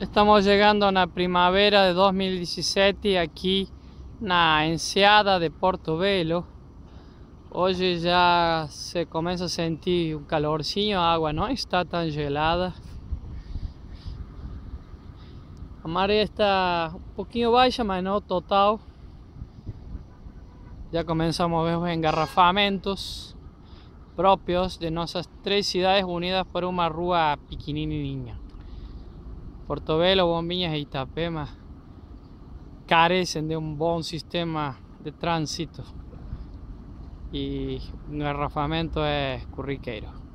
Estamos llegando a una primavera de 2017 aquí na enseada de Portobelo. Hoje já se começa a sentir um calorzinho, a água não está tão gelada. A maré está um pouquinho baixa, mas não total. Já começamos a ver os engarrafamentos propios de nossas três cidades unidas por uma rua pequenininha. Portobelo, Bombiñas e Itapema carecen de un buen sistema de tránsito y un engarrafamiento es curriqueiro.